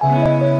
Música